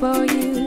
for you.